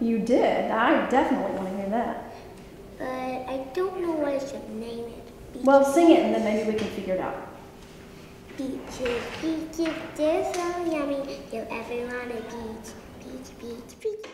You did. I definitely want to hear that. But I don't know what I should name it. Beaches. Well, sing it and then maybe we can figure it out. Beaches, beaches, they're so yummy. You'll ever want a beach, beach, beach, beach.